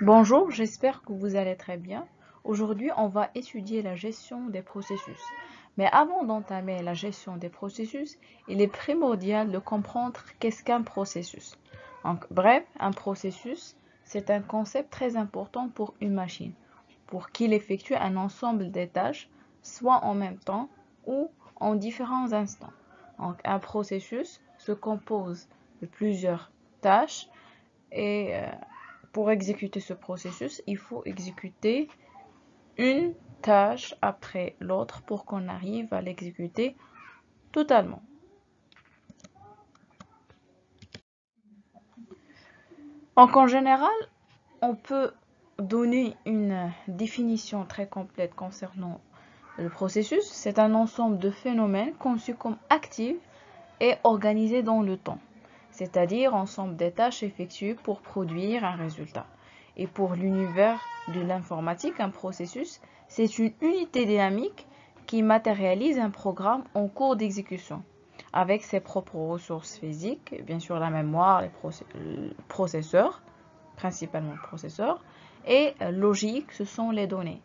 Bonjour, j'espère que vous allez très bien. Aujourd'hui, on va étudier la gestion des processus. Mais avant d'entamer la gestion des processus, il est primordial de comprendre qu'est-ce qu'un processus. Donc, bref, un processus, c'est un concept très important pour une machine, pour qu'il effectue un ensemble de tâches, soit en même temps ou en différents instants. Donc, un processus se compose de plusieurs tâches et euh, pour exécuter ce processus, il faut exécuter une tâche après l'autre pour qu'on arrive à l'exécuter totalement. En général, on peut donner une définition très complète concernant le processus. C'est un ensemble de phénomènes conçus comme actifs et organisés dans le temps c'est-à-dire ensemble des tâches effectuées pour produire un résultat. Et pour l'univers de l'informatique, un processus, c'est une unité dynamique qui matérialise un programme en cours d'exécution avec ses propres ressources physiques, bien sûr la mémoire, les processeurs, principalement le processeur, et logique, ce sont les données.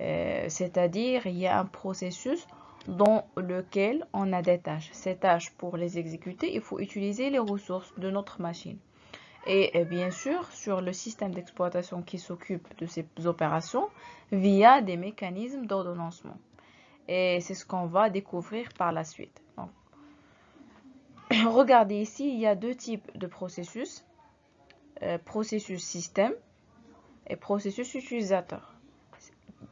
Euh, c'est-à-dire, il y a un processus dans lequel on a des tâches. Ces tâches, pour les exécuter, il faut utiliser les ressources de notre machine. Et bien sûr, sur le système d'exploitation qui s'occupe de ces opérations via des mécanismes d'ordonnancement. Et c'est ce qu'on va découvrir par la suite. regardez ici, il y a deux types de processus. Euh, processus système et processus utilisateur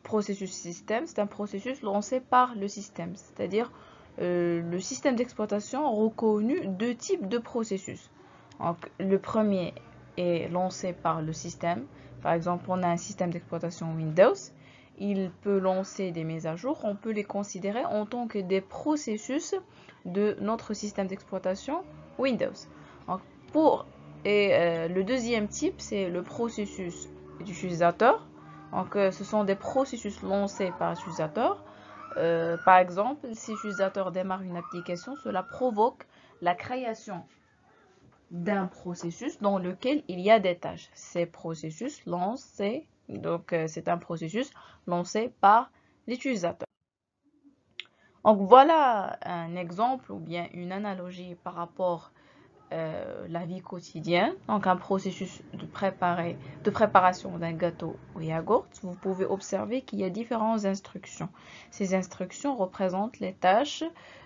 processus système, c'est un processus lancé par le système, c'est-à-dire euh, le système d'exploitation reconnu deux types de processus. Donc, le premier est lancé par le système. Par exemple, on a un système d'exploitation Windows. Il peut lancer des mises à jour. On peut les considérer en tant que des processus de notre système d'exploitation Windows. pour, et euh, le deuxième type, c'est le processus d'utilisateur. Donc, euh, ce sont des processus lancés par l'utilisateur. Euh, par exemple, si l'utilisateur démarre une application, cela provoque la création d'un processus dans lequel il y a des tâches. Ces processus lancés, donc euh, c'est un processus lancé par l'utilisateur. Donc voilà un exemple ou bien une analogie par rapport euh, la vie quotidienne, donc un processus de, préparation d'un gâteau au yaourt, vous pouvez observer qu'il y a différentes instructions. Ces instructions représentent les tâches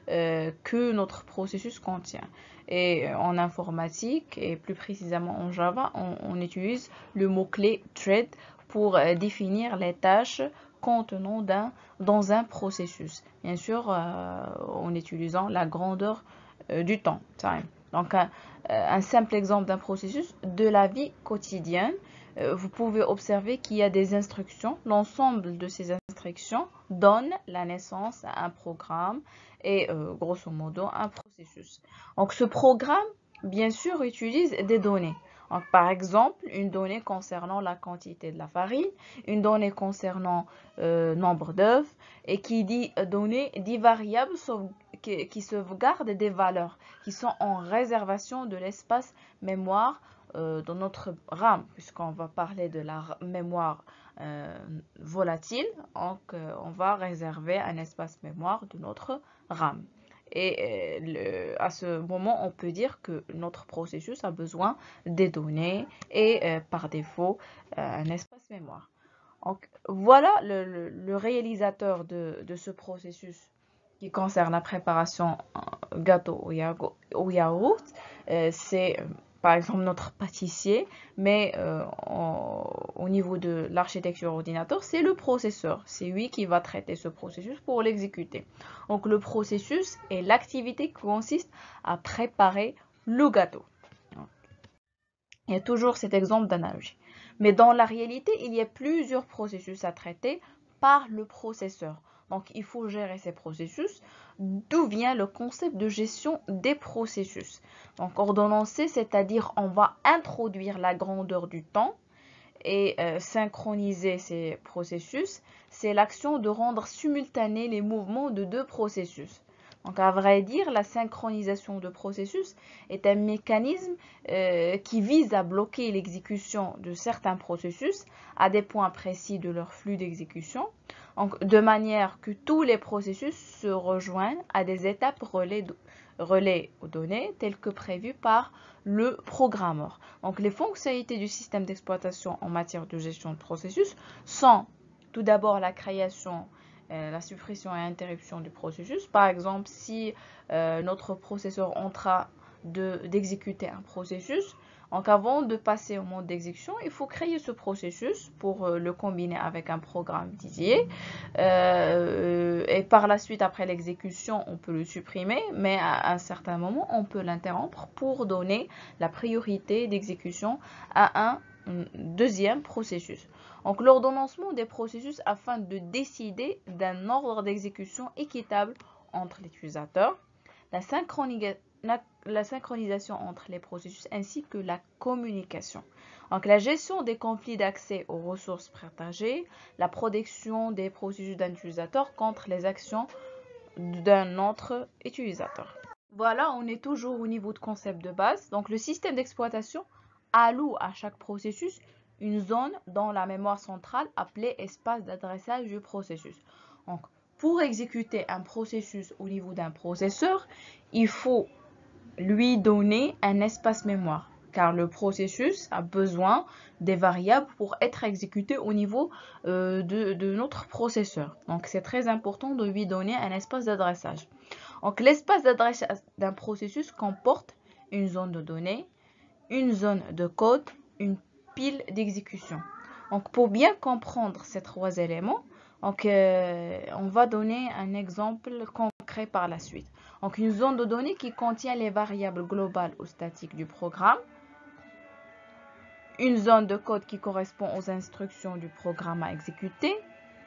euh, que notre processus contient. Et euh, en informatique, et plus précisément en Java, on, utilise le mot-clé thread pour définir les tâches contenant dans un processus. Bien sûr, en utilisant la grandeur du temps, time. Donc, euh, un, simple exemple d'un processus de la vie quotidienne. Euh, vous pouvez observer qu'il y a des instructions. L'ensemble de ces instructions donne la naissance à un programme et euh, grosso modo un processus. Donc, ce programme, bien sûr, utilise des données. par exemple, une donnée concernant la quantité de la farine, une donnée concernant le nombre d'œufs, et qui dit données dit variables qui, sauvegardent des valeurs qui sont en réservation de l'espace mémoire euh, dans notre RAM, puisqu'on va parler de la mémoire euh, volatile, donc euh, on va réserver un espace mémoire de notre RAM. Et à ce moment, on peut dire que notre processus a besoin des données et par défaut un espace mémoire. Donc, voilà le, réalisateur de, ce processus qui concerne la préparation euh, gâteau au yaourt, euh, c'est euh, par exemple notre pâtissier, mais au niveau de l'architecture ordinateur, c'est le processeur. C'est lui qui va traiter ce processus pour l'exécuter. Donc le processus est l'activité qui consiste à préparer le gâteau. Il y a toujours cet exemple d'analogie. Mais dans la réalité, il y a plusieurs processus à traiter par le processeur. Donc, il faut gérer ces processus. D'où vient le concept de gestion des processus? Donc, ordonnancer, c'est-à-dire on va introduire la grandeur du temps et euh, synchroniser ces processus. C'est l'action de rendre simultanés les mouvements de deux processus. Donc, à vrai dire, la synchronisation de processus est un mécanisme euh, qui vise à bloquer l'exécution de certains processus à des points précis de leur flux d'exécution, de manière que tous les processus se rejoignent à des étapes relais, relais aux données telles que prévues par le programmeur. Donc, les fonctionnalités du système d'exploitation en matière de gestion de processus sont tout d'abord la création euh, la suppression et interruption du processus. Par exemple, si euh, notre processeur en train d'exécuter un processus, donc avant de passer au mode d'exécution, il faut créer ce processus pour euh, le combiner avec un programme dédié. et par la suite, après l'exécution, on peut le supprimer, mais à un certain moment, on peut l'interrompre pour donner la priorité d'exécution à un deuxième processus. Donc l'ordonnancement des processus afin de décider d'un ordre d'exécution équitable entre les utilisateurs, la, synchronisation entre les processus ainsi que la communication. Donc la gestion des conflits d'accès aux ressources partagées, la protection des processus d'un utilisateur contre les actions d'un autre utilisateur. Voilà, on est toujours au niveau de concept de base. Donc le système d'exploitation alloue à chaque processus une zone dans la mémoire centrale appelée espace d'adressage du processus. Donc, pour exécuter un processus au niveau d'un processeur, il faut lui donner un espace mémoire car le processus a besoin des variables pour être exécuté au niveau euh, de, de, notre processeur. Donc c'est très important de lui donner un espace d'adressage. Donc l'espace d'adressage d'un processus comporte une zone de données, une zone de code, une pile d'exécution. Donc pour bien comprendre ces trois éléments, euh, on va donner un exemple concret par la suite. Donc une zone de données qui contient les variables globales ou statiques du programme, une zone de code qui correspond aux instructions du programme à exécuter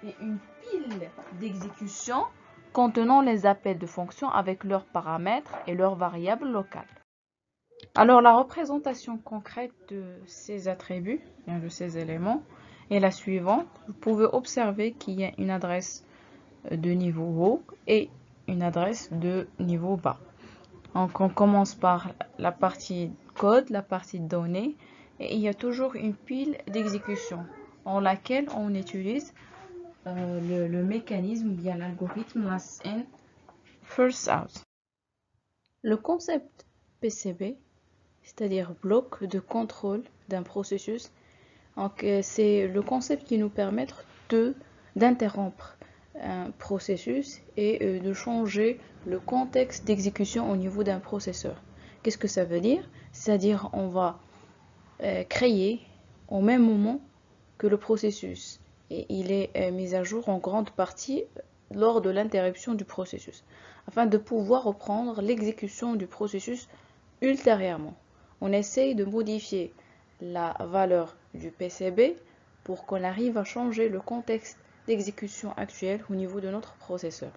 et une pile d'exécution contenant les appels de fonctions avec leurs paramètres et leurs variables locales. Alors la représentation concrète de ces attributs, de ces éléments, est la suivante. Vous pouvez observer qu'il y a une adresse de niveau haut et une adresse de niveau bas. Donc on commence par la partie code, la partie données, et il y a toujours une pile d'exécution en laquelle on utilise euh, le, mécanisme bien l'algorithme last in, first out. Le concept PCB c'est-à-dire bloc de contrôle d'un processus. Euh, c'est le concept qui nous permet d'interrompre un processus et euh, de changer le contexte d'exécution au niveau d'un processeur. Qu'est-ce que ça veut dire? C'est-à-dire on va euh, créer au même moment que le processus et il est mis à jour en grande partie lors de l'interruption du processus afin de pouvoir reprendre l'exécution du processus ultérieurement on essaye de modifier la valeur du PCB pour qu'on arrive à changer le contexte d'exécution actuel au niveau de notre processeur.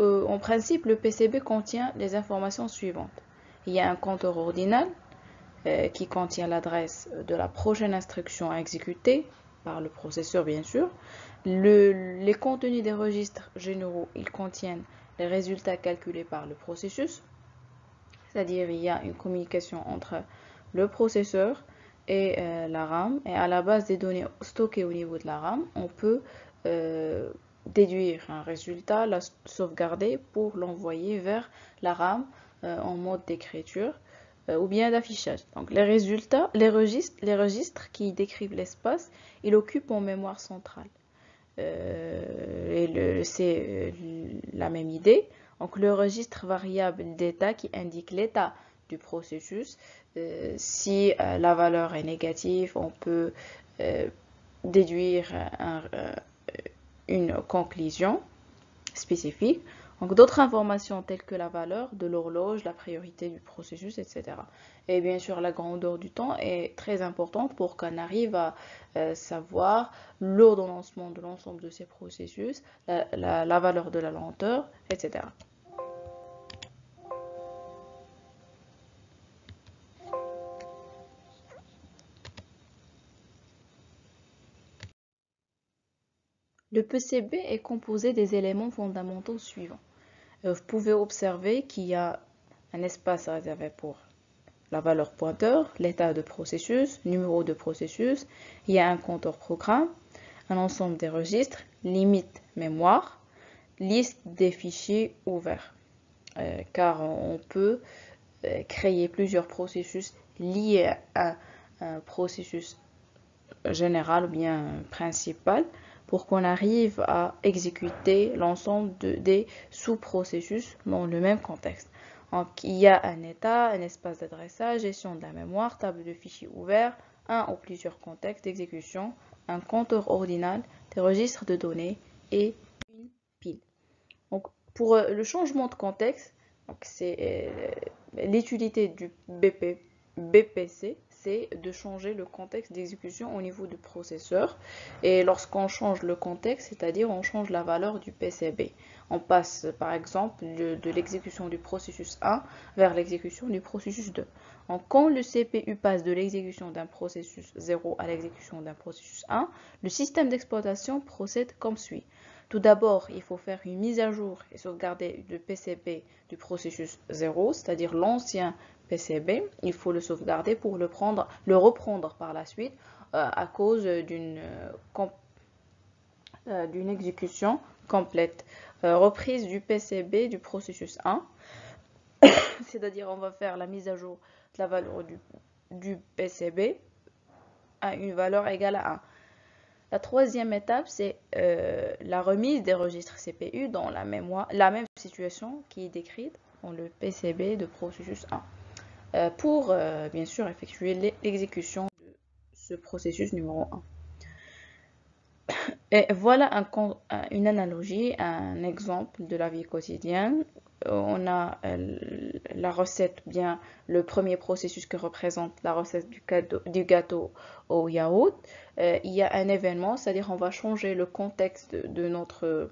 Euh, en principe, le PCB contient les informations suivantes. Il y a un compteur ordinal euh, qui contient l'adresse de la prochaine instruction à exécuter par le processeur, bien sûr. les contenus des registres généraux, ils contiennent les résultats calculés par le processus c'est-à-dire il y a une communication entre le processeur et euh, la RAM. Et à la base des données stockées au niveau de la RAM, on peut euh, déduire un résultat, la sauvegarder pour l'envoyer vers la RAM euh, en mode d'écriture ou bien d'affichage. Donc les résultats, les registres, les registres qui décrivent l'espace, ils occupent en mémoire centrale. c'est la même idée. Donc le registre variable d'état qui indique l'état du processus. Euh, si euh, la valeur est négative, on peut euh, déduire une conclusion spécifique. Donc d'autres informations telles que la valeur de l'horloge, la priorité du processus, etc. Et bien sûr, la grandeur du temps est très importante pour qu'on arrive à savoir l'ordonnancement de l'ensemble de ces processus, la valeur de la lenteur, etc. Le PCB est composé des éléments fondamentaux suivants. vous pouvez observer qu'il y a un espace réservé pour la valeur pointeur, l'état de processus, numéro de processus, il y a un compteur programme, un ensemble des registres, limite mémoire, liste des fichiers ouverts. Euh, car on peut euh, créer plusieurs processus liés à un processus général ou bien principal pour qu'on arrive à exécuter l'ensemble des sous-processus dans le même contexte. Donc, il y a un état, un espace d'adressage, gestion de la mémoire, table de fichiers ouverts, un ou plusieurs contextes d'exécution, un compteur ordinal, des registres de données et une pile. Donc, pour euh, le changement de contexte, c'est euh, l'utilité du BP, BPC, c'est de changer le contexte d'exécution au niveau du processeur. Et lorsqu'on change le contexte, c'est-à-dire on change la valeur du PCB. On passe par exemple de, l'exécution du processus 1 vers l'exécution du processus 2. Donc, quand le CPU passe de l'exécution d'un processus 0 à l'exécution d'un processus 1, le système d'exploitation procède comme suit. Tout d'abord, il faut faire une mise à jour et sauvegarder le PCB du processus 0, c'est-à-dire l'ancien PCB, il faut le sauvegarder pour le, prendre, le reprendre par la suite euh, à cause d'une euh, euh, exécution complète. reprise du PCB du processus 1, c'est-à-dire on va faire la mise à jour de la valeur du, du PCB à une valeur égale à 1. La troisième étape, c'est la remise des registres CPU dans la même situation qui est décrite dans le PCB de processus 1. Euh, pour euh, bien sûr effectuer l'exécution de ce processus numéro 1. Et voilà une analogie, un exemple de la vie quotidienne. Euh, on a la recette, bien le premier processus que représente la recette du gâteau, au yaourt. il y a un événement, c'est-à-dire on va changer le contexte de, notre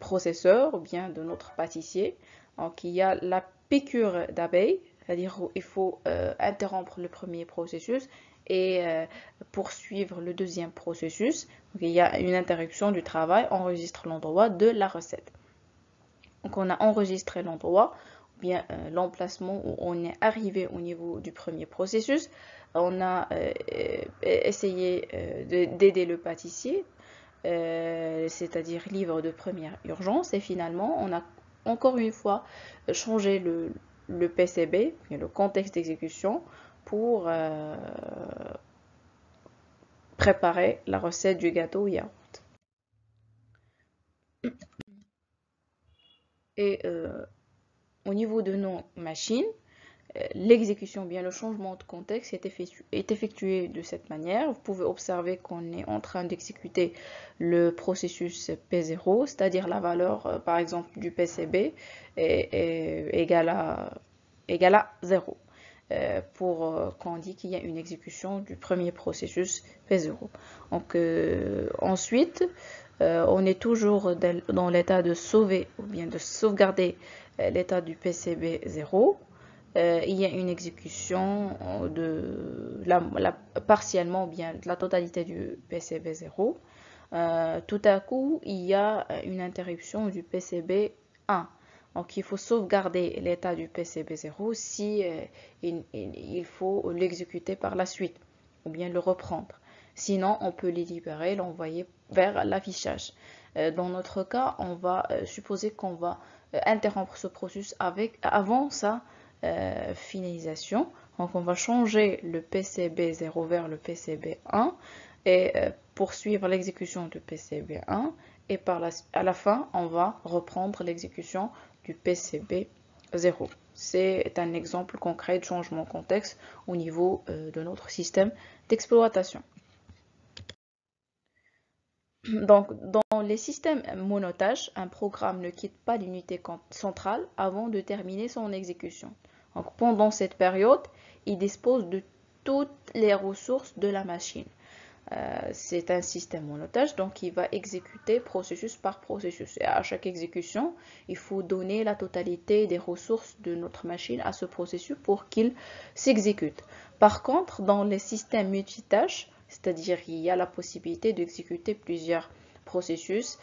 processeur ou bien de notre pâtissier. Donc il y a la piqûre d'abeille, c'est-à-dire il faut euh, interrompre le premier processus et euh, poursuivre le deuxième processus. il y a une interruption du travail, enregistre l'endroit de la recette. Donc on a enregistré l'endroit, ou bien euh, l'emplacement où on est arrivé au niveau du premier processus. On a essayé d'aider le pâtissier, c'est-à-dire livre de première urgence, et finalement on a encore une fois changé le, le PCB, le contexte d'exécution, pour euh, préparer la recette du gâteau yaourt. Et euh, au niveau de nos machines, euh, l'exécution, bien le changement de contexte est effectué, de cette manière. Vous pouvez observer qu'on est en train d'exécuter le processus P0, c'est-à-dire la valeur, par exemple, du PCB est, égale, à, égale à 0. Euh, pour euh, qu'on dit qu'il y a une exécution du premier processus P0. Donc euh, ensuite, on est toujours dans l'état de sauver ou bien de sauvegarder l'état du PCB 0. il y a une exécution de la, partiellement ou bien de la totalité du PCB 0. tout à coup, il y a une interruption du PCB 1. Donc il faut sauvegarder l'état du PCB0 si euh, il, faut l'exécuter par la suite ou bien le reprendre. Sinon, on peut les libérer, l'envoyer vers l'affichage. Euh, dans notre cas, on va euh, supposer qu'on va interrompre ce processus avec, avant sa finalisation. Donc on va changer le PCB0 vers le PCB1 et poursuivre l'exécution du PCB1 et à la fin, on va reprendre l'exécution du PCB 0. C'est un exemple concret de changement de contexte au niveau euh, de notre système d'exploitation. Donc, dans les systèmes monotaches, un programme ne quitte pas l'unité centrale avant de terminer son exécution. Donc, pendant cette période, il dispose de toutes les ressources de la machine. Euh, c'est un système monotage, donc il va exécuter processus par processus. Et à chaque exécution, il faut donner la totalité des ressources de notre machine à ce processus pour qu'il s'exécute. Par contre, dans les systèmes multitâches, c'est-à-dire il y a la possibilité d'exécuter plusieurs processus,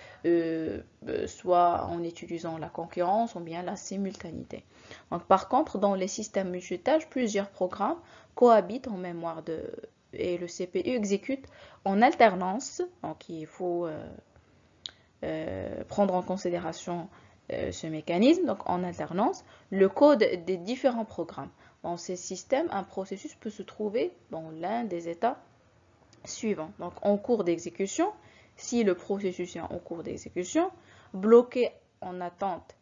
soit en utilisant la concurrence ou bien la simultanéité. Donc, par contre, dans les systèmes multitâches, plusieurs programmes cohabitent en mémoire et le CPU exécute en alternance. Donc, il faut prendre en considération ce mécanisme, donc en alternance, le code des différents programmes. Dans ces systèmes, un processus peut se trouver dans l'un des états suivants. Donc en cours d'exécution, si le processus est en cours d'exécution, bloqué en attente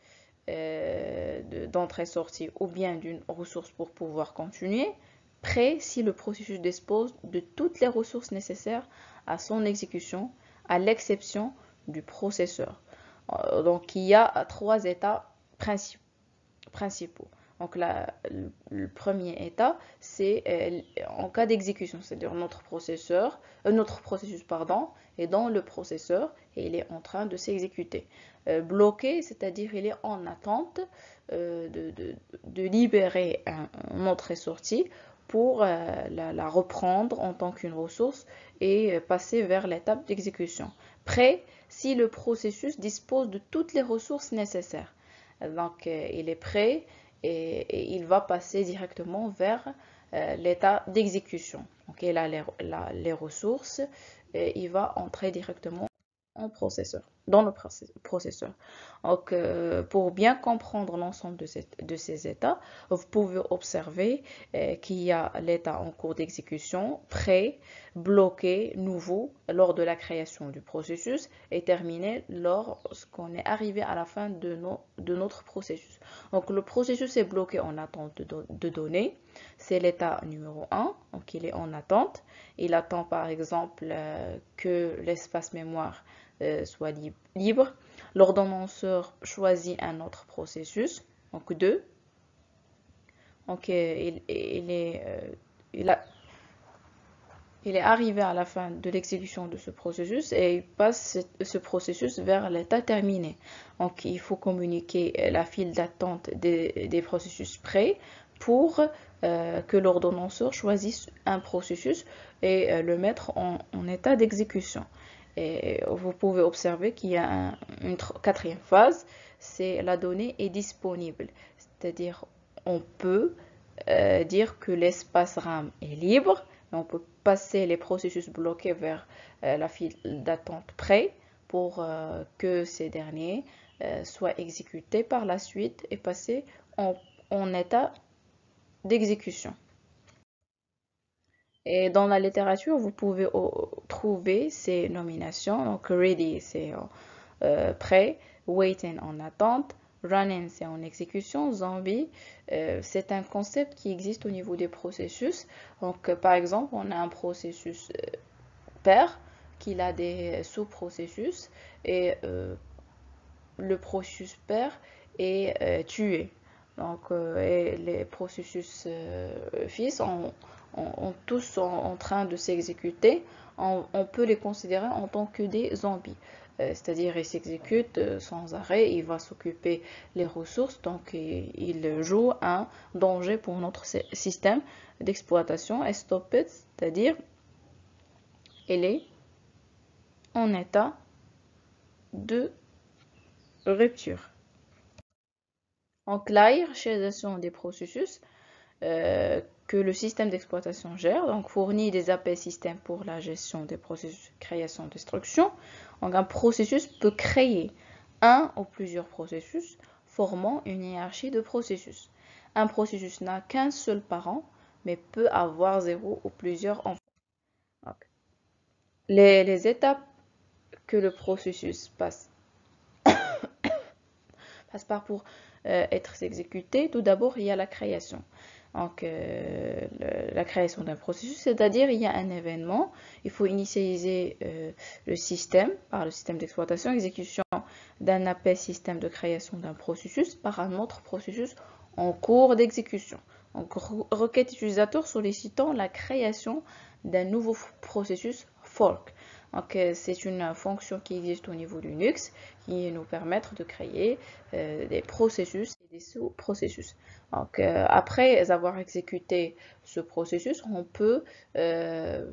euh, d'entrée-sortie ou bien d'une ressource pour pouvoir continuer, prêt si le processus dispose de toutes les ressources nécessaires à son exécution, à l'exception du processeur. Euh, donc il y a trois états principaux. Donc le premier état, c'est euh, en cas d'exécution, c'est-à-dire notre processeur, euh, notre processus pardon, est dans le processeur et il est en train de s'exécuter. Euh, bloqué, c'est-à-dire il est en attente de, libérer un, entrée sortie pour la, reprendre en tant qu'une ressource et passer vers l'étape d'exécution. Prêt si le processus dispose de toutes les ressources nécessaires. Donc il est prêt et, il va passer directement vers euh, l'état d'exécution. Il les, ressources il va entrer directement en processeur dans le processeur. Donc, euh, pour bien comprendre l'ensemble de, ces états, vous pouvez observer euh, qu'il y a l'état en cours d'exécution, prêt, bloqué, nouveau, lors de la création du processus et terminé lorsqu'on est arrivé à la fin de, de, notre processus. Donc, le processus est bloqué en attente de, données. C'est l'état numéro 1, donc il est en attente. Il attend par exemple euh, que l'espace mémoire euh, soit libre. L'ordonnanceur choisit un autre processus, donc 2. Donc il, est, euh, il, est, arrivé à la fin de l'exécution de ce processus et il passe ce, processus vers l'état terminé. Donc il faut communiquer la file d'attente des, processus prêts pour euh, que l'ordonnanceur choisisse un processus et le mettre en état d'exécution. Et vous pouvez observer qu'il y a une quatrième phase, c'est la donnée est disponible. C'est-à-dire, on peut euh, dire que l'espace RAM est libre, on peut passer les processus bloqués vers euh, la file d'attente prêt pour euh, que ces derniers soient exécutés par la suite et passer en état d'exécution. Et dans la littérature, vous pouvez trouver ces nominations. Donc, ready, c'est euh, prêt. Waiting, en attente. Running, c'est en exécution. Zombie, euh, c'est un concept qui existe au niveau des processus. Donc, euh, par exemple, on a un processus père qui a des sous-processus et le processus père est tué. Donc, et les processus fils ont ont, tous en, train de s'exécuter, on, peut les considérer en tant que des zombies. Euh, c'est-à-dire, ils s'exécutent euh, sans arrêt, il va s'occuper les ressources, donc il, joue un danger pour notre système d'exploitation. Et stop it, c'est-à-dire, il est en état de rupture. Donc, la hiérarchisation des processus euh, que le système d'exploitation gère, donc fournit des API système pour la gestion des processus création destruction. Donc un processus peut créer un ou plusieurs processus formant une hiérarchie de processus. Un processus n'a qu'un seul parent, mais peut avoir zéro ou plusieurs enfants. Les, étapes que le processus passe, passe par pour euh, être exécuté, tout d'abord il y a la création donc, euh, la création d'un processus, c'est-à-dire il y a un événement, il faut initialiser euh, le système par le système d'exploitation, exécution d'un appel système de création d'un processus par un autre processus en cours d'exécution. Donc, requête utilisateur sollicitant la création d'un nouveau processus fork. Donc, euh, c'est une fonction qui existe au niveau Linux qui nous permet de créer des processus et des sous-processus. Donc, euh, après avoir exécuté ce processus, on peut euh,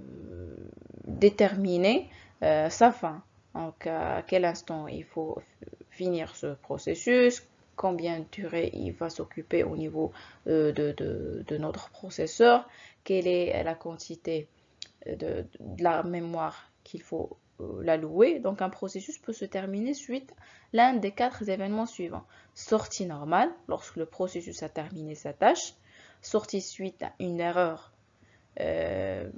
déterminer euh, sa fin. Donc, à quel instant il faut finir ce processus, combien de durée il va s'occuper au niveau euh, de, notre processeur, quelle est la quantité de, la mémoire qu'il faut euh, l'allouer. Donc un processus peut se terminer suite l'un des quatre événements suivants. Sortie normale, lorsque le processus a terminé sa tâche. Sortie suite à une erreur euh,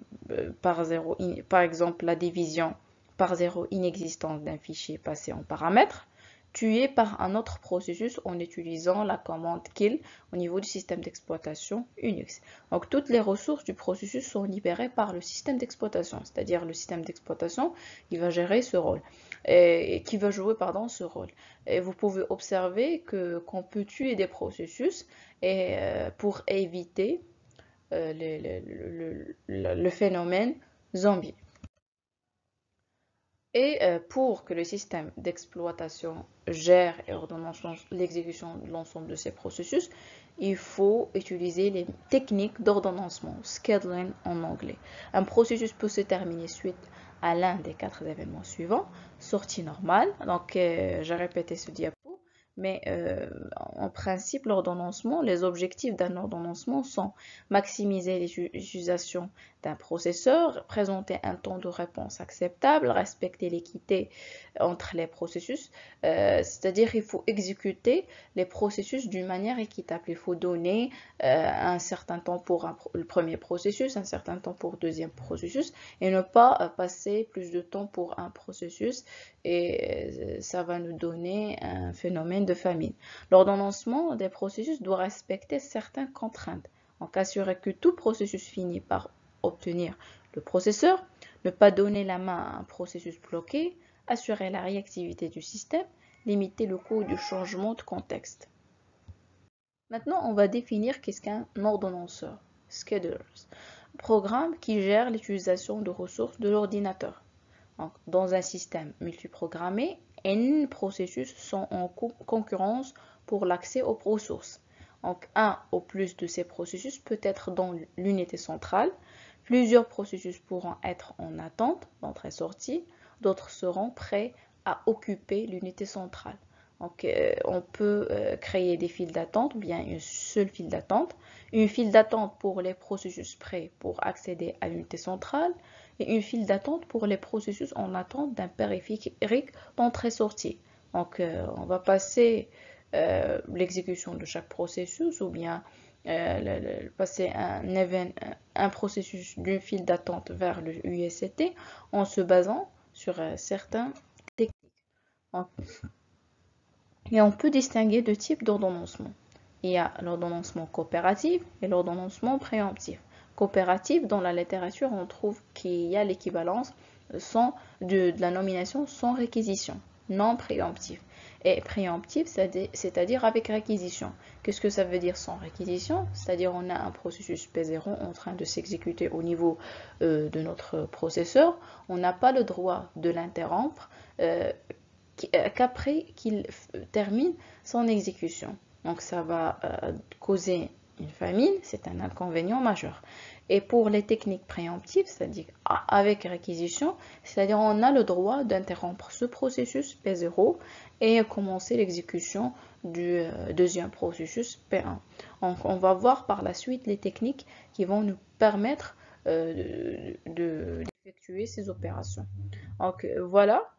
par, zéro, par exemple la division par zéro inexistante d'un fichier passé en paramètres tué par un autre processus en utilisant la commande kill au niveau du système d'exploitation Unix. Donc toutes les ressources du processus sont libérées par le système d'exploitation, c'est-à-dire le système d'exploitation qui va gérer ce rôle qui va jouer pardon ce rôle. Et vous pouvez observer qu'on peut tuer des processus et euh, pour éviter euh, le phénomène zombie. Et euh, pour que le système d'exploitation gère et ordonne l'exécution de l'ensemble de ces processus, il faut utiliser les techniques d'ordonnancement, scheduling en anglais. Un processus peut se terminer suite à l'un des quatre événements suivants, sortie normale, donc euh, j'ai répété ce diapo, mais euh, en principe, l'ordonnancement, les objectifs d'un ordonnancement sont maximiser l'utilisation d'un processeur, présenter un temps de réponse acceptable, respecter l'équité entre les processus, euh, c'est-à-dire il faut exécuter les processus d'une manière équitable. Il faut donner euh, un certain temps pour le premier processus, un certain temps pour le deuxième processus, et ne pas euh, passer plus de temps pour un processus, et ça va nous donner un phénomène de famine. L'ordonnancement des processus doit respecter certaines contraintes. Donc assurer que tout processus finit par obtenir le processeur, ne pas donner la main à un processus bloqué, assurer la réactivité du système, limiter le coût du changement de contexte. Maintenant, on va définir qu'est-ce qu'un ordonnanceur, schedulers, programme qui gère l'utilisation de ressources de l'ordinateur. Dans un système multiprogrammé, N processus sont en concurrence pour l'accès aux ressources. Un ou plus de ces processus peut être dans l'unité centrale, Plusieurs processus pourront être en attente d'entrée-sortie, d'autres seront prêts à occuper l'unité centrale. Donc, euh, on peut euh, créer des files d'attente ou bien une seule file d'attente. Une file d'attente pour les processus prêts pour accéder à l'unité centrale et une file d'attente pour les processus en attente d'un périphérique d'entrée-sortie. Donc, euh, on va passer l'exécution de chaque processus ou bien euh, passer un, un processus d'une file d'attente vers le UST en se basant sur euh, certains techniques. Et on peut distinguer deux types d'ordonnancement. Il y a l'ordonnancement coopératif et l'ordonnancement préemptif. Coopératif, dans la littérature, on trouve qu'il y a l'équivalence de, de la nomination sans réquisition, non préemptif et préemptif, c'est-à-dire avec réquisition. Qu'est-ce que ça veut dire sans réquisition? C'est-à-dire on a un processus P0 en train de s'exécuter au niveau euh, de notre processeur. On n'a pas le droit de l'interrompre euh, euh, qu'après qu'il termine son exécution. Donc ça va causer une famine, c'est un inconvénient majeur. Et pour les techniques préemptives, c'est-à-dire avec réquisition, c'est-à-dire on a le droit d'interrompre ce processus P0 et commencer l'exécution du euh, deuxième processus P1. Donc on va voir par la suite les techniques qui vont nous permettre euh, d'effectuer ces opérations. Donc voilà,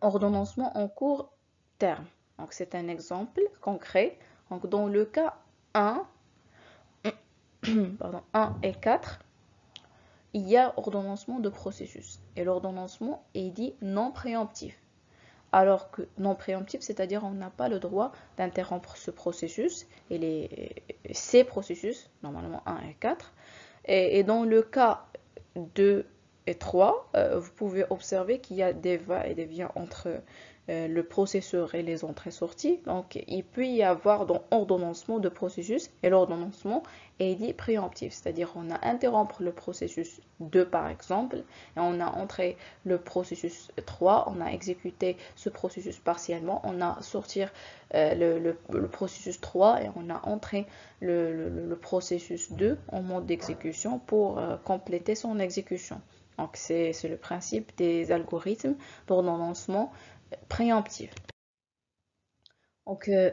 ordonnancement en court terme. Donc c'est un exemple concret. Donc dans le cas 1, pardon, 1 et 4, il y a ordonnancement de processus. Et l'ordonnancement est dit non préemptif. Alors que non préemptif, c'est-à-dire on n'a pas le droit d'interrompre ce processus et les, ces processus, normalement 1 et 4. Et, dans le cas 2 et 3, euh, vous pouvez observer qu'il y a des va et des vient entre euh, le processeur et les entrées-sorties. Donc, il peut y avoir donc ordonnancement de processus et l'ordonnancement est dit préemptif, c'est-à-dire on a interrompre le processus 2 par exemple et on a entré le processus 3, on a exécuté ce processus partiellement, on a sortir euh, le, processus 3 et on a entré le, processus 2 en mode d'exécution pour euh, compléter son exécution. Donc, c'est le principe des algorithmes d'ordonnancement préemptif. Donc, euh,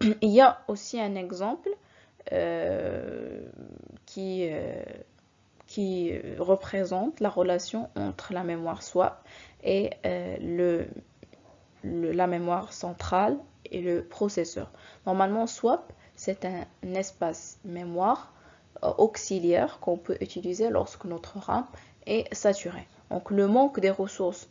il y a aussi un exemple euh, qui, euh, représente la relation entre la mémoire swap et la mémoire centrale et le processeur. Normalement, swap, c'est un espace mémoire auxiliaire qu'on peut utiliser lorsque notre RAM est saturée. Donc le manque des ressources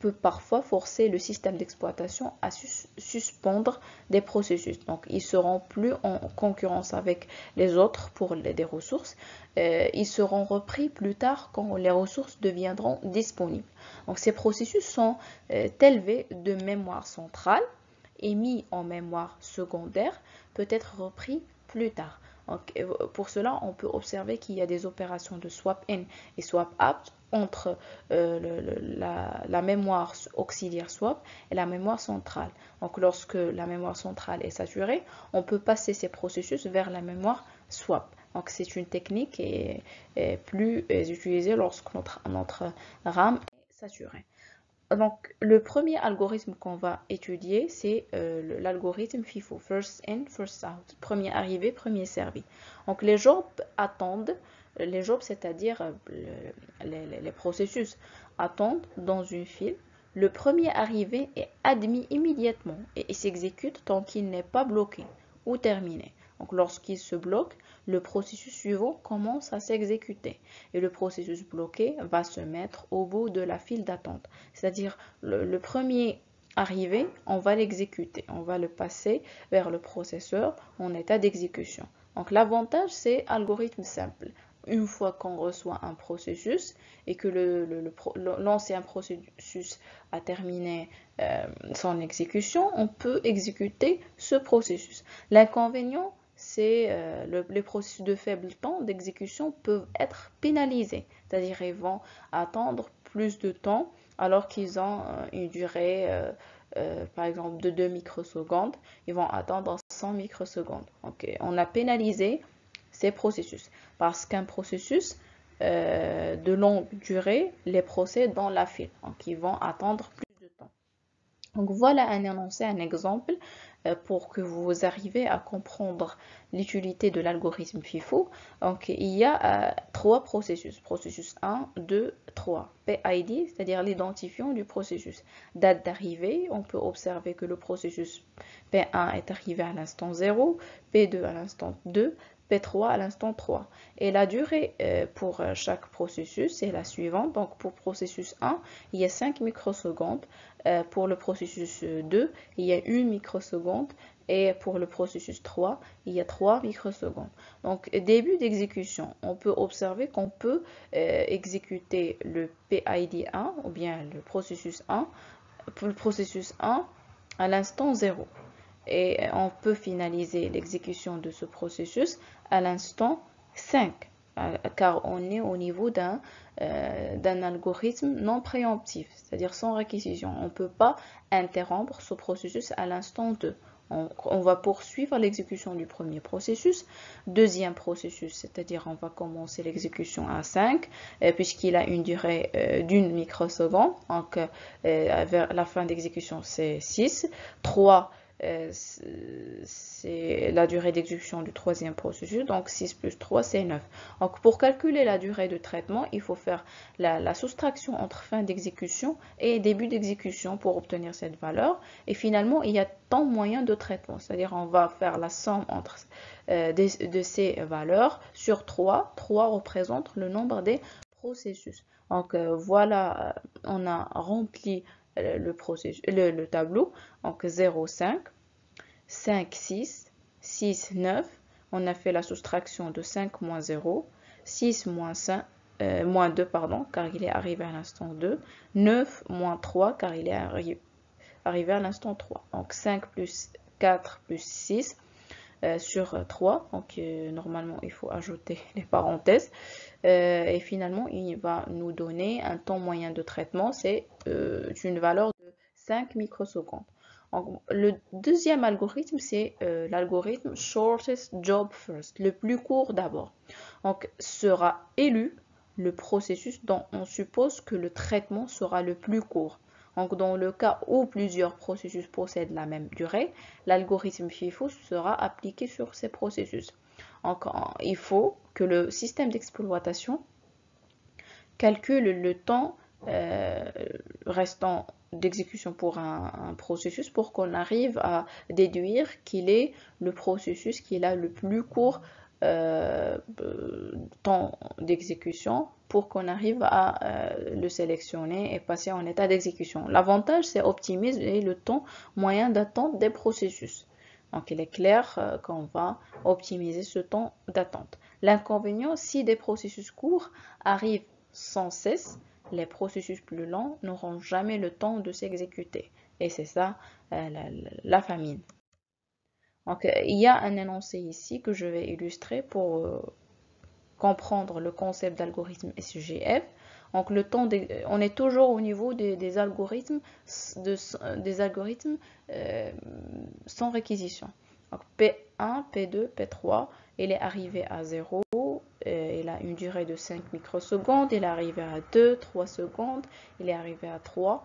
peut parfois forcer le système d'exploitation à suspendre des processus. Donc, ils seront plus en concurrence avec les autres pour les, des ressources. Euh, ils seront repris plus tard quand les ressources deviendront disponibles. Donc, ces processus sont euh, élevés de mémoire centrale et mis en mémoire secondaire, peut être repris plus tard. Euh, pour cela, on peut observer qu'il y a des opérations de swap in et swap out entre euh, la, mémoire auxiliaire swap et la mémoire centrale. Donc lorsque la mémoire centrale est saturée, on peut passer ces processus vers la mémoire swap. Donc c'est une technique qui est, plus utilisée lorsque notre RAM est saturée. Donc, le premier algorithme qu'on va étudier, c'est euh, l'algorithme FIFO, First In, First Out, premier arrivé, premier servi. Donc, les jobs attendent les jobs, c'est-à-dire euh, les, processus, attendent dans une file. Le premier arrivé est admis immédiatement et s'exécute tant qu'il n'est pas bloqué ou terminé. Donc lorsqu'il se bloque, le processus suivant commence à s'exécuter et le processus bloqué va se mettre au bout de la file d'attente. C'est-à-dire le, premier arrivé, on va l'exécuter, on va le passer vers le processeur en état d'exécution. Donc l'avantage, c'est algorithme simple une fois qu'on reçoit un processus et que l'ancien processus a terminé euh, son exécution, on peut exécuter ce processus. L'inconvénient, c'est euh, les processus de faible temps d'exécution peuvent être pénalisés, c'est-à-dire ils vont attendre plus de temps alors qu'ils ont euh, une durée par exemple de 2 microsecondes, ils vont attendre 100 microsecondes. on a pénalisé ces processus. Parce qu'un processus euh, de longue durée les procède dans la file. Donc, ils vont attendre plus de temps. Donc, voilà un énoncé, un exemple euh, pour que vous arriviez à comprendre l'utilité de l'algorithme FIFO. Donc, il y a euh, trois processus. Processus 1, 2, 3. PID, c'est-à-dire l'identifiant du processus. Date d'arrivée, on peut observer que le processus P1 est arrivé à l'instant 0, P2 à l'instant 2, P3 à l'instant 3. Et la durée euh, pour euh, chaque processus est la suivante. Donc pour processus 1, il y a 5 microsecondes. Euh, pour le processus 2, il y a 1 microseconde. Et pour le processus 3, il y a 3 microsecondes. Donc début d'exécution, on peut observer qu'on peut exécuter le PID1 ou bien le processus 1 pour le processus 1 à l'instant 0 et on peut finaliser l'exécution de ce processus à l'instant 5 euh, car on est au niveau euh, d'un algorithme non préemptif, c'est-à-dire sans réquisition. On ne peut pas interrompre ce processus à l'instant 2. On, va poursuivre l'exécution du premier processus. Deuxième processus, c'est-à-dire on va commencer l'exécution à 5, euh, puisqu'il a une durée d'une microseconde. Donc, vers la fin d'exécution, c'est 6. 3, euh, c'est la durée d'exécution du troisième processus. Donc 6 plus 3, c'est 9. Donc pour calculer la durée de traitement, il faut faire la, soustraction entre fin d'exécution et début d'exécution pour obtenir cette valeur. Et finalement, il y a tant moyen de traitement. C'est-à-dire on va faire la somme entre euh, de, ces valeurs sur 3. 3 représente le nombre des processus. Donc euh, voilà, on a rempli le, le, tableau. Donc 0, 5, 5, 6, 6, 9. On a fait la soustraction de 5 moins 0, 6 moins 5, euh, moins 2, pardon, car il est arrivé à l'instant 2, 9 moins 3, car il est arrivé à l'instant 3. Donc 5 plus 4 plus 6 euh, sur 3. Donc euh, normalement, il faut ajouter les parenthèses. Euh, et finalement, il va nous donner un temps moyen de traitement, c'est une valeur de 5 microsecondes. le deuxième algorithme, c'est l'algorithme shortest job first, le plus court d'abord. Donc, sera élu le processus dont on suppose que le traitement sera le plus court. Donc, dans le cas où plusieurs processus possèdent la même durée, l'algorithme FIFO sera appliqué sur ces processus. Donc, il faut que le système d'exploitation calcule le temps euh, restant d'exécution pour un, processus pour qu'on arrive à déduire qu'il est le processus qui a le plus court euh, temps d'exécution pour qu'on arrive à euh, le sélectionner et passer en état d'exécution. L'avantage, c'est optimiser le temps moyen d'attente des processus. Donc, il est clair euh, qu'on va optimiser ce temps d'attente. L'inconvénient, si des processus courts arrivent sans cesse, les processus plus lents n'auront jamais le temps de s'exécuter. Et c'est ça euh, la, famine. Donc, il y a un énoncé ici que je vais illustrer pour euh, comprendre le concept d'algorithme SGF. Donc, le temps on est toujours au niveau des, algorithmes, des algorithmes euh, sans réquisition. Donc, P1, P2, P3, il est arrivé à 0, il a une durée de 5 microsecondes, il est arrivé à 2, 3 secondes, il est arrivé à 3,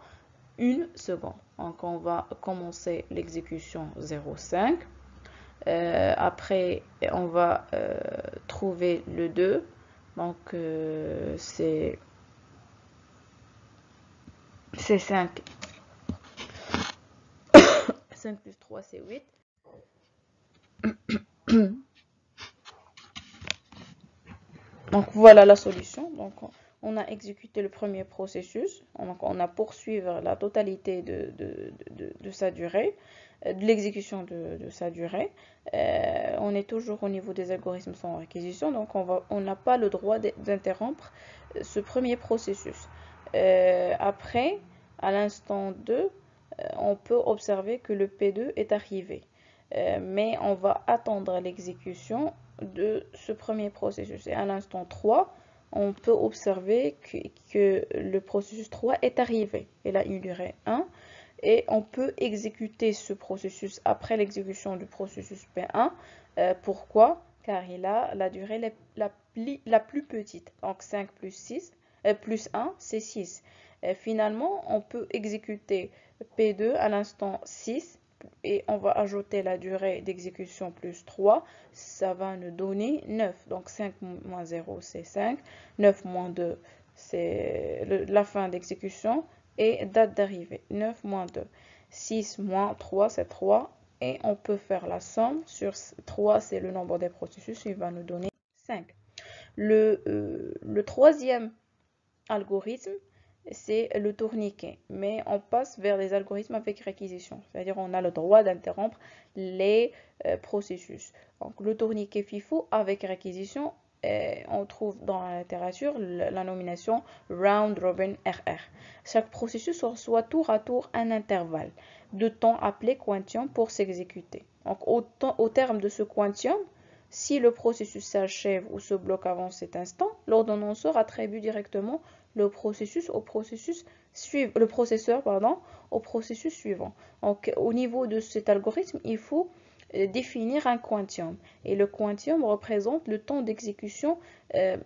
1 seconde. Donc on va commencer l'exécution 0,5. Euh, après, on va euh, trouver le 2. Donc euh, c'est 5. 5 plus 3, c'est 8. Donc voilà la solution. Donc on a exécuté le premier processus. On a poursuivi la totalité de, sa durée, de l'exécution de, sa durée. Euh, on est toujours au niveau des algorithmes sans réquisition. Donc on n'a pas le droit d'interrompre euh, ce premier processus. après, à l'instant 2, on peut observer que le P2 est arrivé. mais on va attendre l'exécution de ce premier processus. Et à l'instant 3, on peut observer que, le processus 3 est arrivé. Il a une durée 1 et on peut exécuter ce processus après l'exécution du processus P1. Euh, pourquoi? Car il a la durée la, plus petite. Donc 5 plus 6, euh, plus 1, c'est 6. finalement, on peut exécuter P2 à l'instant 6 et on va ajouter la durée d'exécution plus 3, ça va nous donner 9. Donc 5 moins 0, c'est 5. 9 moins 2, c'est la fin d'exécution et date d'arrivée. 9 moins 2. 6 moins 3, c'est 3. Et on peut faire la somme sur 3, c'est le nombre des processus, il va nous donner 5. Le, euh, le troisième algorithme, c'est le tourniquet. Mais on passe vers des algorithmes avec réquisition. C'est-à-dire on a le droit d'interrompre les euh, processus. Donc le tourniquet FIFO avec réquisition, on trouve dans la littérature la nomination Round Robin RR. Chaque processus reçoit tour à tour un intervalle de temps appelé quantium pour s'exécuter. Au, terme de ce quantium, si le processus s'achève ou se bloque avant cet instant, l'ordonnanceur attribue directement le processus au processus suivant, processeur au processus suivant. Au niveau de cet algorithme, il faut définir un quantium. Et le quantium représente le temps d'exécution euh,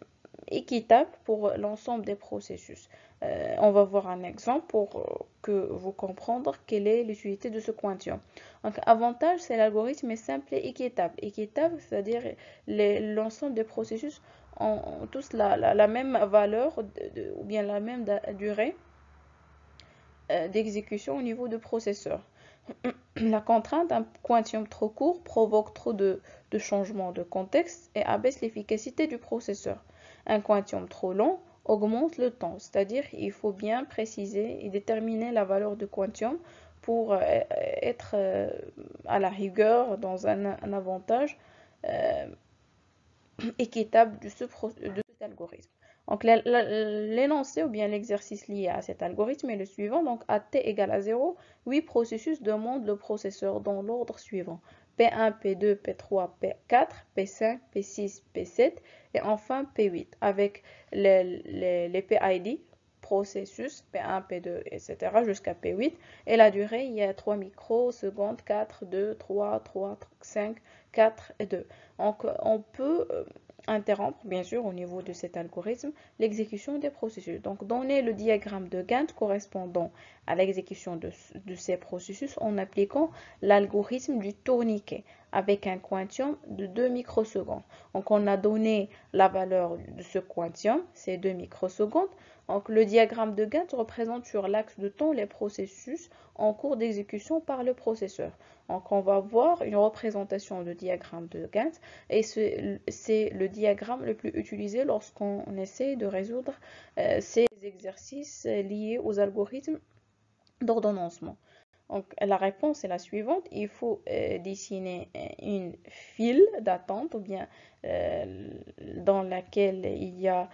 équitable pour l'ensemble des processus. Euh, on va voir un exemple pour que vous comprendre quelle est l'utilité de ce quantium. Donc, avantage, c'est l'algorithme est simple et équitable. Équitable, c'est-à-dire l'ensemble des processus ont, tous la, même valeur ou bien la même durée euh, d'exécution au niveau du processeur. La contrainte d'un quantium trop court provoque trop de, changements de contexte et abaisse l'efficacité du processeur. Un quantium trop long augmente le temps, c'est-à-dire il faut bien préciser et déterminer la valeur du quantium pour euh, être euh, à la rigueur dans un, avantage équitable de, ce, de cet algorithme. Donc l'énoncé ou bien l'exercice lié à cet algorithme est le suivant. Donc à t égale à 0, 8 processus demandent le processeur dans l'ordre suivant. P1, P2, P3, P4, P5, P6, P7 et enfin P8 avec les, les, PID, processus P1, P2, etc. jusqu'à P8 et la durée il y a 3 microsecondes, 4, 2, 3, 3, 5, 4 et 2. Donc on peut euh, interrompre, bien sûr, au niveau de cet algorithme, l'exécution des processus. Donc, donner le diagramme de Gantt correspondant à l'exécution de, ces processus en appliquant l'algorithme du tourniquet avec un quantium de 2 microsecondes. Donc, on a donné la valeur de ce quantium, c'est 2 microsecondes. Donc, le diagramme de Gantt représente sur l'axe de temps les processus en cours d'exécution par le processeur. Donc, on va voir une représentation de diagramme de Gantt et c'est le diagramme le plus utilisé lorsqu'on essaie de résoudre euh, ces exercices liés aux algorithmes d'ordonnancement. Donc, la réponse est la suivante. Il faut euh, dessiner euh, une file d'attente ou bien euh, dans laquelle il y a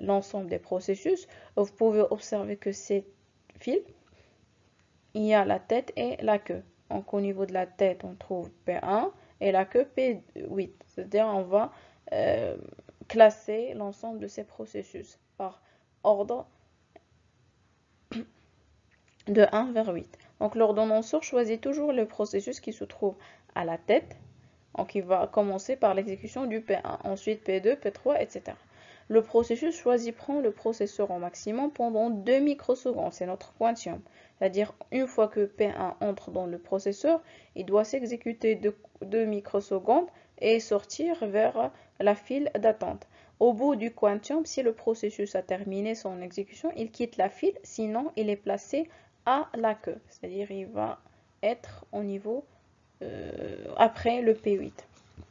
l'ensemble des processus. Vous pouvez observer que cette file, il y a la tête et la queue. Donc, au niveau de la tête, on trouve P1 et la queue P8. C'est-à-dire, on va classer l'ensemble de ces processus par ordre de 1 vers 8. Donc l'ordonnanceur choisit toujours le processus qui se trouve à la tête. Donc il va commencer par l'exécution du P1, ensuite P2, P3, etc. Le processus choisi prend le processeur au maximum pendant 2 microsecondes, c'est notre quantium. C'est-à-dire une fois que P1 entre dans le processeur, il doit s'exécuter 2 microsecondes et sortir vers la file d'attente. Au bout du quantium, si le processus a terminé son exécution, il quitte la file, sinon il est placé à la queue. C'est-à-dire il va être au niveau euh, après le P8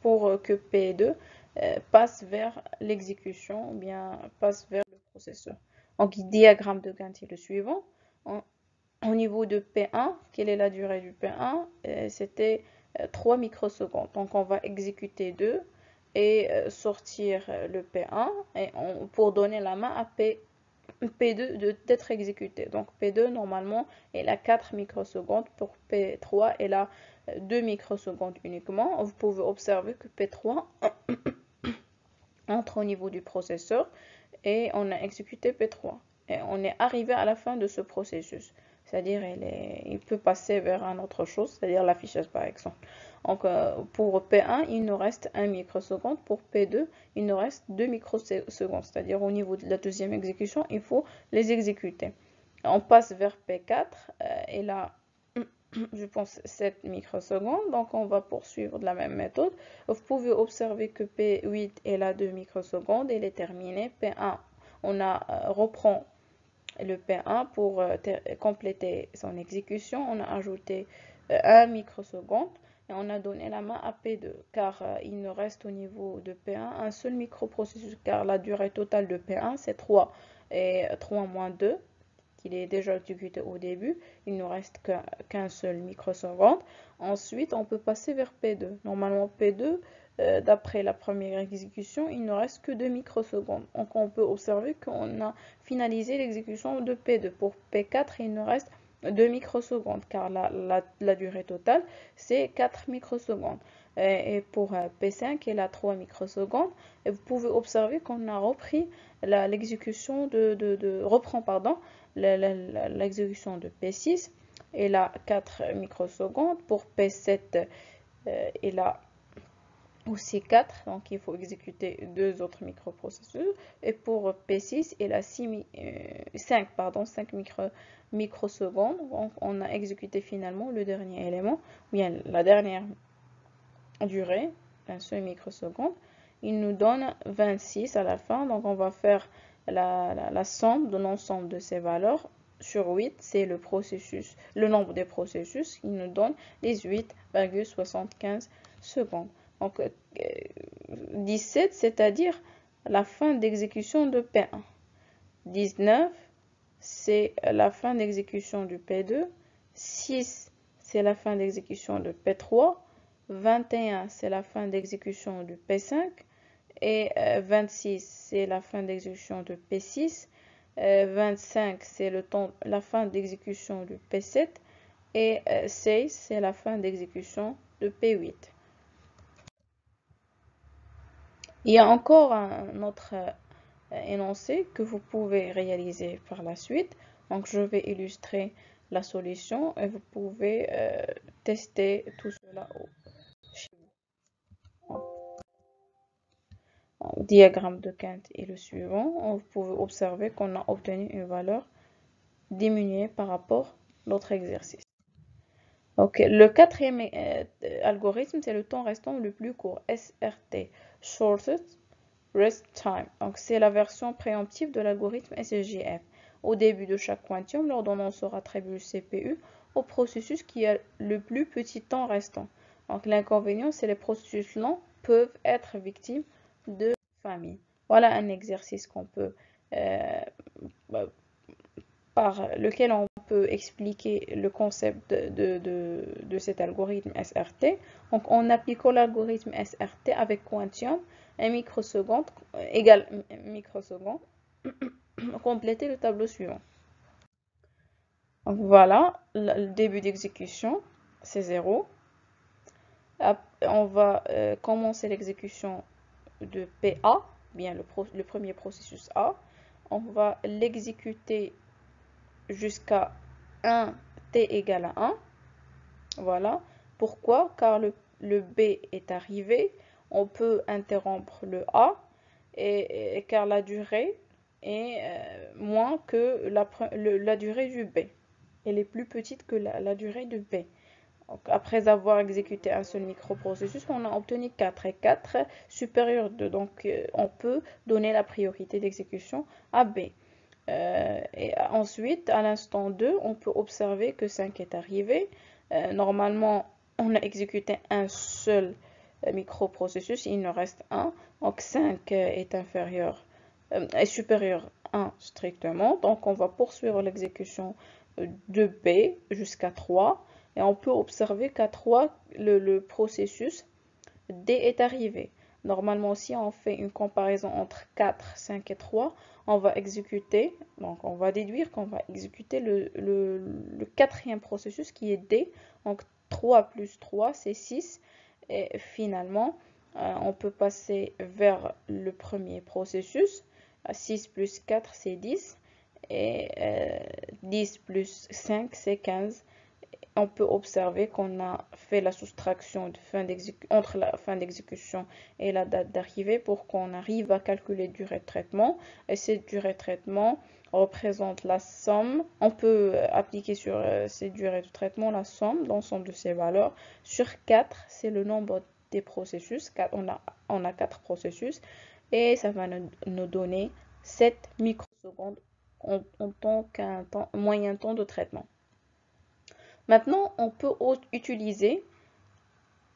pour que P2 euh, passe vers l'exécution ou bien passe vers le processeur. Donc, diagramme de Gantt le suivant. au niveau de P1, quelle est la durée du P1 euh, C'était 3 microsecondes. Donc, on va exécuter 2 et sortir le P1 et pour donner la main à P P2 d'être exécuté. Donc P2 normalement est à 4 microsecondes. Pour P3 est à 2 microsecondes uniquement. Vous pouvez observer que P3 entre au niveau du processeur et on a exécuté P3. Et on est arrivé à la fin de ce processus. C'est-à-dire il peut passer vers un autre chose, c'est-à-dire l'affichage par exemple. Donc euh, pour P1, il nous reste 1 microseconde. Pour P2, il nous reste 2 microsecondes. C'est-à-dire au niveau de la deuxième exécution, il faut les exécuter. On passe vers P4 euh, et là, je pense 7 microsecondes. Donc on va poursuivre de la même méthode. Vous pouvez observer que P8 est là 2 microsecondes. Il est terminé. P1, on a euh, reprend le P1 pour compléter son exécution. On a ajouté 1 microseconde et on a donné la main à P2 car euh, il nous reste au niveau de P1 un seul microprocessus car la durée totale de P1 c'est 3 et 3 moins 2 qu'il est déjà exécuté au début, il ne reste qu'un seul microseconde. Ensuite, on peut passer vers P2. Normalement, P2, euh, d'après la première exécution, il ne reste que 2 microsecondes. Donc, on peut observer qu'on a finalisé l'exécution de P2. Pour P4, il ne reste 2 microsecondes car la, durée totale c'est 4 microsecondes. Et, pour euh, P5 il a 3 microsecondes. Et vous pouvez observer qu'on a repris l'exécution de, reprend pardon l'exécution de P6 et a 4 microsecondes. Pour P7 euh, il a aussi 4, donc il faut exécuter deux autres microprocesseurs. Et pour P6, il a 5, euh, pardon, 5 micro, microsecondes. Donc on a exécuté finalement le dernier élément, bien la dernière durée, un seul microseconde. Il nous donne 26 à la fin, donc on va faire la, somme de l'ensemble de ces valeurs sur 8, c'est le processus, le nombre des processus qui nous donne 18,75 secondes. Donc 17, euh, c'est-à-dire la fin d'exécution de P1. 19, c'est la fin d'exécution du P2. 6, c'est la fin d'exécution de P3. 21, c'est la fin d'exécution du P5. Et 26, euh, c'est la fin d'exécution de P6. 25, c'est le temps, la fin d'exécution du P7. Et 16, euh, c'est la fin d'exécution de P8. Il y a encore un autre euh, énoncé que vous pouvez réaliser par la suite. Donc, je vais illustrer la solution et vous pouvez euh, tester tout cela chez vous. diagramme de Kant est le suivant. Vous pouvez observer qu'on a obtenu une valeur diminuée par rapport à l'autre exercice. Ok, le quatrième euh, algorithme, c'est le temps restant le plus court, SRT, Shortest Rest Time. Donc, c'est la version préemptive de l'algorithme SGF. Au début de chaque quantium, l'ordonnance sera attribuer le CPU au processus qui a le plus petit temps restant. Donc, l'inconvénient, c'est les processus lents peuvent être victimes de famine. Voilà un exercice qu'on peut, euh, bah, par lequel on peut expliquer le concept de, de, cet algorithme SRT. Donc, en appliquant l'algorithme SRT avec Quantium, un microseconde égale microseconde, compléter le tableau suivant. Donc, voilà, le début d'exécution, c'est 0. On va euh, commencer l'exécution de PA, bien le, le premier processus A. On va l'exécuter jusqu'à 1 t égale à 1. Voilà. Pourquoi? Car le, B est arrivé. On peut interrompre le A et, car la durée est euh, moins que la, durée du B. Elle est plus petite que la, durée du B. après avoir exécuté un seul microprocessus, on a obtenu 4 et 4 supérieur 2. Donc, euh, on peut donner la priorité d'exécution à B. Euh, et ensuite, à l'instant 2, on peut observer que 5 est arrivé. Euh, normalement, on a exécuté un seul euh, microprocessus, il nous reste un. Donc 5 est inférieur, est supérieur à 1 strictement. Donc on va poursuivre l'exécution de B jusqu'à 3. Et on peut observer qu'à 3, le, le processus D est arrivé. Normalement, si on fait une comparaison entre 4, 5 et 3, on va exécuter, donc on va déduire qu'on va exécuter le, quatrième processus qui est D. Donc 3 plus 3, c'est 6. Et finalement, euh, on peut passer vers le premier processus. 6 plus 4, c'est 10. Et 10 euh, plus 5, c'est 15 on peut observer qu'on a fait la soustraction entre la fin d'exécution et la date d'arrivée pour qu'on arrive à calculer durée de traitement. Et cette durée de traitement représente la somme. On peut euh, appliquer sur euh, ces durées de traitement la somme d'ensemble de ces valeurs. Sur 4, c'est le nombre des processus. On a, on a 4 processus et ça va nous, donner 7 microsecondes en, en tant qu'un moyen temps de traitement. Maintenant, on peut utiliser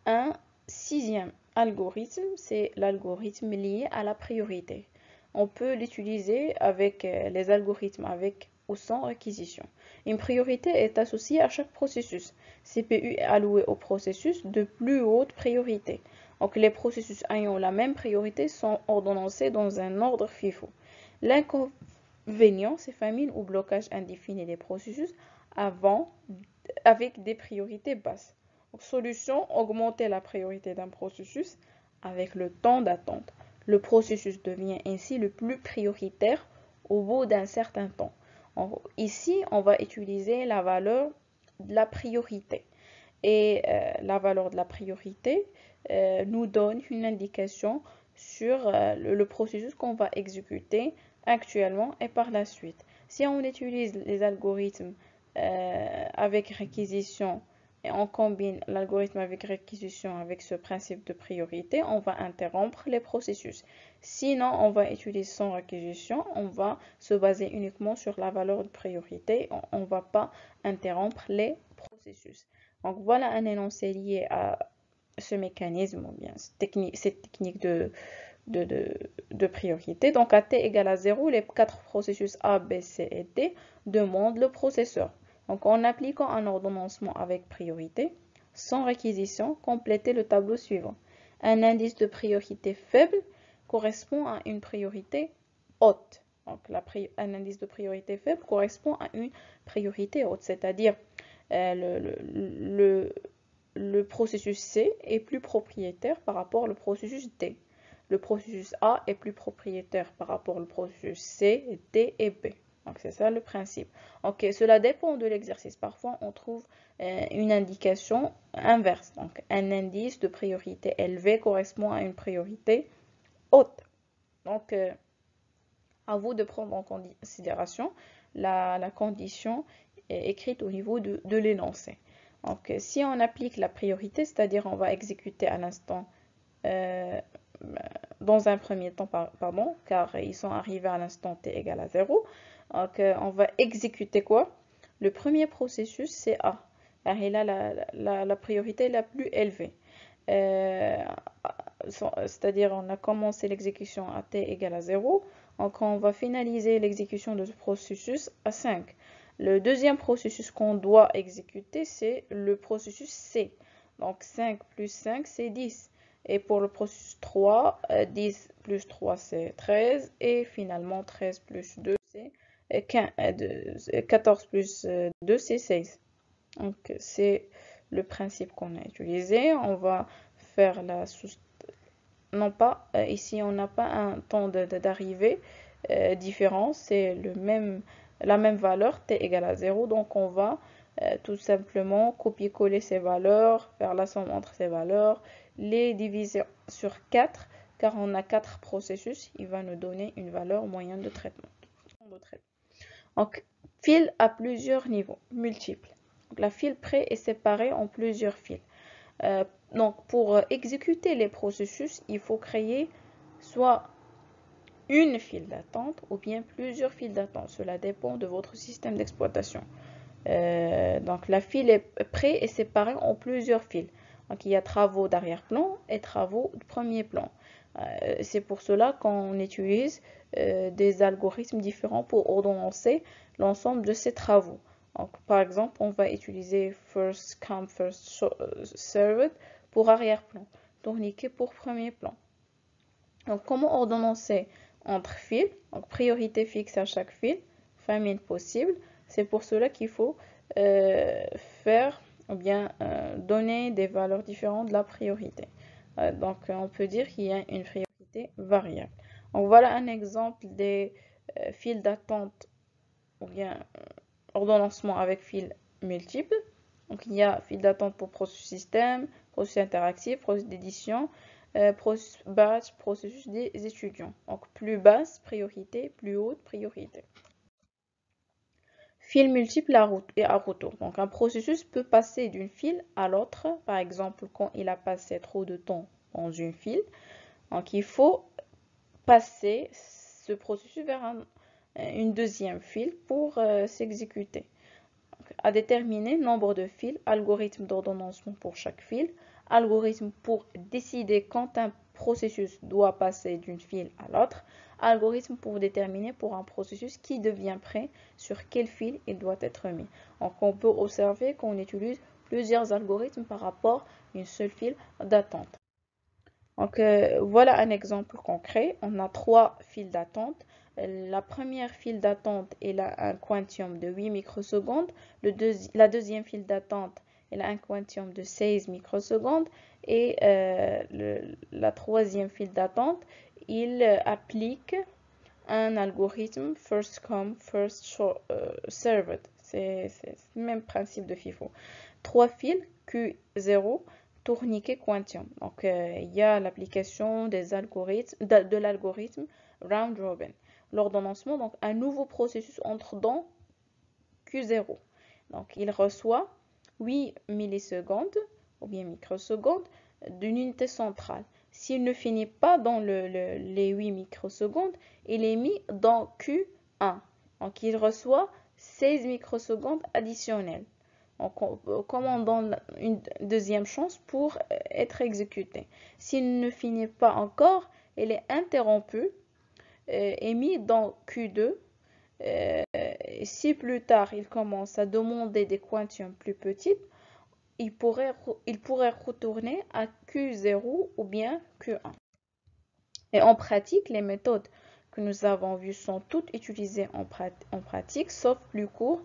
un sixième algorithme, c'est l'algorithme lié à la priorité. On peut l'utiliser avec euh, les algorithmes avec ou sans réquisition. Une priorité est associée à chaque processus. CPU est alloué au processus de plus haute priorité. Donc les processus ayant la même priorité sont ordonnancés dans un ordre FIFO. L'inconvénient, c'est famine ou blocage indéfini des processus avant avec des priorités basses. solution, augmenter la priorité d'un processus avec le temps d'attente. Le processus devient ainsi le plus prioritaire au bout d'un certain temps. ici, on va utiliser la valeur de la priorité. Et euh, la valeur de la priorité euh, nous donne une indication sur euh, le processus qu'on va exécuter actuellement et par la suite. Si on utilise les algorithmes euh, avec réquisition et on combine l'algorithme avec réquisition avec ce principe de priorité, on va interrompre les processus. Sinon, on va utiliser sans réquisition, on va se baser uniquement sur la valeur de priorité, on ne va pas interrompre les processus. Donc voilà un énoncé lié à ce mécanisme ou bien cette technique, de, de, de, priorité. Donc à t égale à 0, les quatre processus A, B, C et D demandent le processeur. Donc en appliquant un ordonnancement avec priorité, sans réquisition, complétez le tableau suivant. Un indice de priorité faible correspond à une priorité haute. Donc un indice de priorité faible correspond à une priorité haute, c'est-à-dire euh, le, le, processus C est plus propriétaire par rapport au processus D. Le processus A est plus propriétaire par rapport au processus C, D et B. Donc c'est ça le principe. Ok, cela dépend de l'exercice. Parfois on trouve euh, une indication inverse. Donc un indice de priorité élevé correspond à une priorité haute. Donc, à vous de prendre en considération la, condition écrite au niveau de, l'énoncé. Donc, si on applique la priorité, c'est-à-dire on va exécuter à l'instant, dans un premier temps, pardon, car ils sont arrivés à l'instant t égale à 0. Donc, on va exécuter quoi? Le premier processus, c'est A car il a la, priorité la plus élevée. Euh, c'est-à-dire on a commencé l'exécution à t égale à 0, donc on va finaliser l'exécution de ce processus à 5. Le deuxième processus qu'on doit exécuter, c'est le processus C. Donc 5 plus 5, c'est 10. Et pour le processus 3, 10 euh, plus 3, c'est 13. Et finalement, 13 plus 2, c'est 14 plus 2, c'est 16. Donc, c'est le principe qu'on a utilisé. On va faire la Non pas, euh, ici, on n'a pas un temps d'arrivée euh, différent. C'est même, la même valeur, t égale à 0. Donc, on va euh, tout simplement copier-coller ces valeurs, faire la somme entre ces valeurs, les diviser sur 4, car on a 4 processus. Il va nous donner une valeur moyenne de traitement. Donc, fil à plusieurs niveaux, multiples la file pré est séparée en plusieurs files. Euh, donc, pour exécuter les processus, il faut créer soit une file d'attente ou bien plusieurs files d'attente. Cela dépend de votre système d'exploitation. Euh, donc, la file pré est séparée en plusieurs files. Donc, il y a travaux d'arrière-plan et travaux de premier plan. Euh, c'est pour cela qu'on utilise des algorithmes différents pour ordonnancer l'ensemble de ces travaux. Donc, par exemple, on va utiliser first come, first euh, served pour arrière-plan, tourniquet pour premier plan. Donc, comment ordonnancer entre fils? Donc, priorité fixe à chaque fil, famille possible. C'est pour cela qu'il faut euh, faire ou bien euh, donner des valeurs différentes de la priorité. Donc, on peut dire qu'il y a une priorité variable. Donc, voilà un exemple des fils d'attente ou bien ordonnancement avec fil multiple. Donc il y a fil d'attente pour processus système, processus interactif, processus d'édition, euh, processus batch, processus des étudiants. Donc plus basse priorité, plus haute priorité. Fil multiple et à retour. Donc un processus peut passer d'une file à l'autre, par exemple quand il a passé trop de temps dans une file. Donc il faut passer ce processus vers un, une deuxième file pour euh, s'exécuter. À déterminer nombre de fils, algorithme d'ordonnancement pour chaque fil, algorithme pour décider quand un processus doit passer d'une file à l'autre, algorithme pour déterminer pour un processus qui devient prêt sur quel fil il doit être mis. Donc on peut observer qu'on utilise plusieurs algorithmes par rapport à une seule file d'attente. Donc euh, voilà un exemple concret. On a trois files d'attente. La première file d'attente, elle a un quantium de 8 microsecondes. la deuxième file d'attente, elle a un quantium de 16 microsecondes. Et euh, la troisième file d'attente, il applique un algorithme first come, first euh, served. C'est le même principe de FIFO. Trois fils Q0, tourniquet quantium. Donc, euh, il y a l'application des algorithmes, de l'algorithme round robin l'ordonnancement, donc un nouveau processus entre dans Q0. Donc il reçoit 8 millisecondes ou bien microsecondes d'une unité centrale. S'il ne finit pas dans les 8 microsecondes, il est mis dans Q1. Donc il reçoit 16 microsecondes additionnelles. en commandant une deuxième chance pour être exécuté. S'il ne finit pas encore, il est interrompu euh, est mis dans Q2. Euh, si plus tard il commence à demander des quantiums plus petites, il pourrait, retourner à Q0 ou bien Q1. Et en pratique, les méthodes que nous avons vues sont toutes utilisées en, pratique, sauf plus court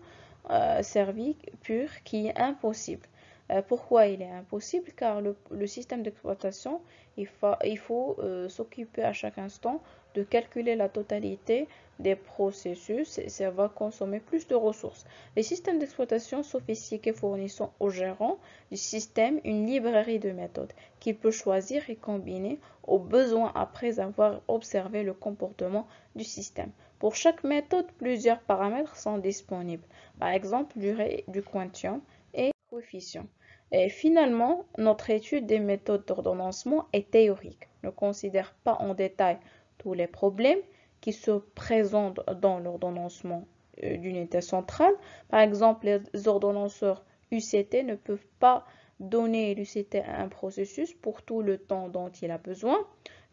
euh, servi pur qui est impossible. Euh, pourquoi il est impossible? Car le, système d'exploitation, il, il, faut s'occuper à chaque instant de calculer la totalité des processus et ça va consommer plus de ressources. Les systèmes d'exploitation sophistiqués fournissent aux gérants du système une librairie de méthodes qu'il peut choisir et combiner au besoin après avoir observé le comportement du système. Pour chaque méthode, plusieurs paramètres sont disponibles, par exemple durée du quantium et coefficient. Et finalement, notre étude des méthodes d'ordonnancement est théorique, ne considère pas en détail tous les problèmes qui se présentent dans l'ordonnancement euh, d'unité centrale. Par exemple, les ordonnanceurs UCT ne peuvent pas donner l'UCT à un processus pour tout le temps dont il a besoin,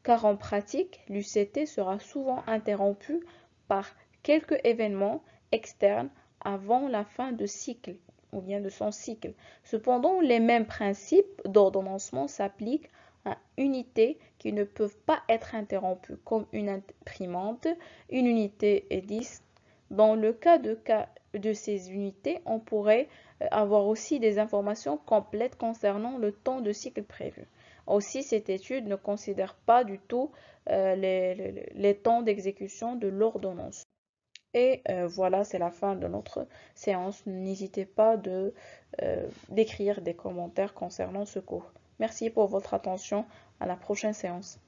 car en pratique, l'UCT sera souvent interrompu par quelques événements externes avant la fin de cycle ou bien de son cycle. Cependant, les mêmes principes d'ordonnancement s'appliquent unités qui ne peuvent pas être interrompues, comme une imprimante, une unité et disque. Dans le cas de, ces unités, on pourrait euh, avoir aussi des informations complètes concernant le temps de cycle prévu. Aussi, cette étude ne considère pas du tout euh, les, temps d'exécution de l'ordonnance. Et euh, voilà, c'est la fin de notre séance. N'hésitez pas d'écrire des commentaires concernant ce cours. Merci pour votre attention. À la prochaine séance.